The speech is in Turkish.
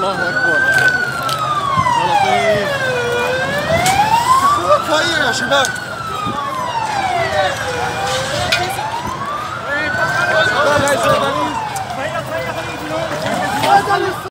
Allahu Ekber. Galatasaray'ı. Hayır ya şuna. Hayır, hayır, hayır.